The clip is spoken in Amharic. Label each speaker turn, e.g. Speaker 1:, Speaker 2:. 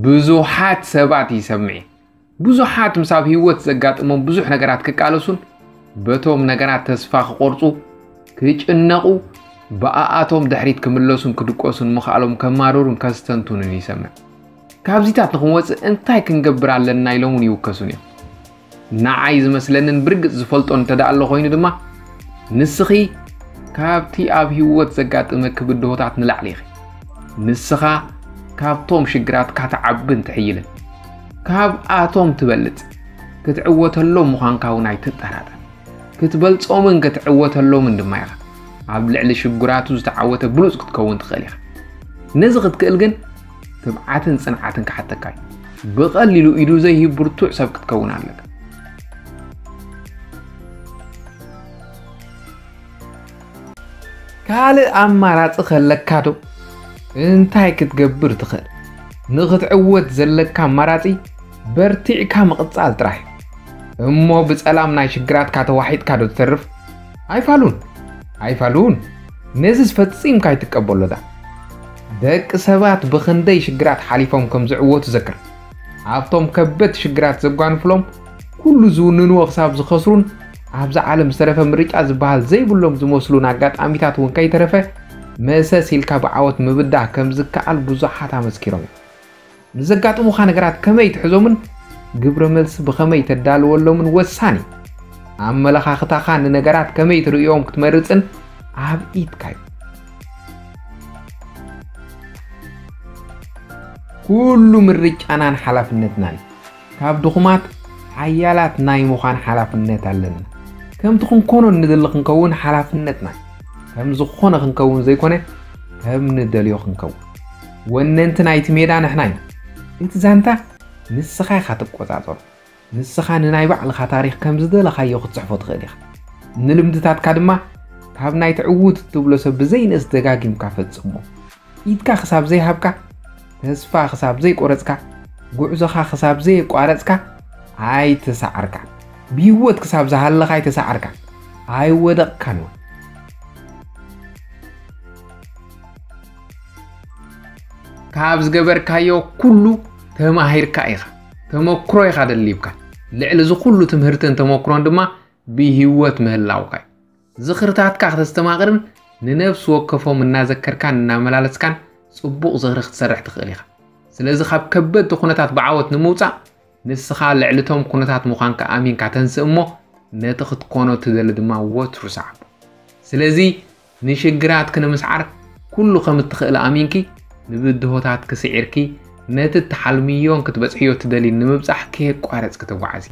Speaker 1: ብዙሓት ሰባት ይሰምዕ ብዙሓት ምስ ኣብ ሂወት ዘጋጥሞም ብዙሕ ነገራት ክቃለሱን በቶም ነገራት ተስፋ ክቆርፁ ክጭነቑ ብኣኣቶም ድሕሪት ክምለሱን ክድቆሱን ምኽኣሎም ከማርሩን ከስተንቱንን ይሰምዕ። ካብዚታት ንክንወፅእ እንታይ ክንገብር ኣለና ኢሎም እውን ይውከሱን እዮም። ንዓይ ዝመስለንን ብርግፅ ዝፈልጦ እንተዳ ኣሎ ኮይኑ ድማ ንስኺ ካብቲ ኣብ ሂወት ዘጋጥመኪ ብድሆታት ንላዕሊ ኢኺ ንስኻ ካብቶም ሽግራትካ ትዓብን ትሕይልን። ካብኣቶም ትበልፅ። ክትዕወተሎም ምዃንካ እውን ኣይትጠራጠር ክትበልፆምን ክትዕወተሎምን ድማ ኢኻ ኣብ ልዕሊ ሽጉራቱ ዝተዓወተ ብሉፅ ክትከውን ትኽእል ኢኻ። ነዚ ክትክእል ግን ትብዓትን ፅንዓትን ክሓተካ እዩ። ብቐሊሉ ኢዱ ዘይሂብ ብርቱዕ ሰብ ክትከውን ኣለካ። ካልእ ኣማራፂ ከለካ ዶ እንታይ ክትገብር ትኽእል? ንኽትዕወት ዘለካ ኣማራፂ በርቲዕካ ምቕፃል ጥራሕ እሞ ብፀላም ናይ ሽግራትካ ተዋሒጥካ ዶ ትተርፍ? ኣይፋሉን ኣይፋሉን። ነዚ ዝፈፂምካ ይትቀበሎዳ ደቂ ሰባት ብክንደይ ሽግራት ሓሊፎም ከም ዝዕወቱ ዘክር? ኣብቶም ከበድቲ ሽግራት ዘጓንፍሎም ኩሉ ዝውንንዎ ክሳብ ዝኸስሩን ኣብዛ ዓለም ዝተረፈ ምርጫ ዝበሃል ዘይብሎም ዝመስሉን ኣጋጣሚታት እውን ከይተረፈ መእሰስ ኢልካ ብዓወት ምብዳህ ከም ዝከኣል ብዙሓት ኣመስኪሮም። እዮም ንዘጋጥሙካ ነገራት ከመይ ትሕዞምን? ግብረ መልሲ ብኸመይ ተዳልወሎምን? ወሳኒ! ኣመለኻኽታኻ ንነገራት ከመይ ትርእዮም ክትመርፅን? ኣብ ኢድካ እዩ ኩሉ ምርጫናን ሓላፍነትናን! ካብ ድኹማት ሓያላት ናይ ምዃን ሓላፍነት ኣለና። ከምቲ ክንኮኖ ንደሊ ክንከውን ሓላፍነትና ከም ዝኾነ ክንከውን ዘይኮነ ከም ንደልዮ ክንከውን ወነንቲ ናይቲ ሜዳ ንሕና ኢና እቲ ዛንታ ንስኻ ኢኻ ትቆፃፀሩ ንስኻ ንናይ ባዕልኻ ታሪክ ከም ዝደለኻዮ ክትፅሕፎ ትኽእል ኢኻ ንልምድታትካ ድማ ካብ ናይ ትዕውት እትብሎ ሰብ ብዘይንእስ ደጋጊምካ ፈፅሞ ኢድካ ክሳብ ዘይሃብካ ተስፋ ክሳብ ዘይቆረፅካ ጉዕዞኻ ክሳብ ዘይቋረፅካ ኣይተሰዓርካ ብሂወት ክሳብ ዝሃለኻ ኣይተሰዓርካ ኣይወደቕካን እውን ካብ ዝገበርካዮ ኩሉ ተማሂርካ ኢኻ ተመክሮ ኢኻ ደሊብካ ልዕሊ እዚ ኩሉ ትምህርትን ተመክሮን ድማ ብሂወት ምህላውካ እዩ። ዝኽርታትካ ክተስተማቕርን ንነብሲ ወከፎም እናዘከርካን እናመላለስካን ፅቡቕ ዝኽሪ ክትሰርሕ ትኽእል ኢኻ። ስለዚ ካብ ከበድቲ ኩነታት ብዓወት ንምውፃእ ንስኻ ልዕሊቶም ኩነታት ምዃንካ ኣሚንካ ተንስእ እሞ ነቲ ክትኮኖ ትደሊ ድማ ወትሩ ሰዓብ ስለዚ ንሽግራት ክንምስዓር ኩሉ ከም እትኽእል ኣሚንኪ ንብድሆታት ክስዒርኪ ነቲ እትሓልምዮን ክትበፅሕዮ ትደሊ ንምብፃሕ ከየቋረፅ ክትጓዓዝ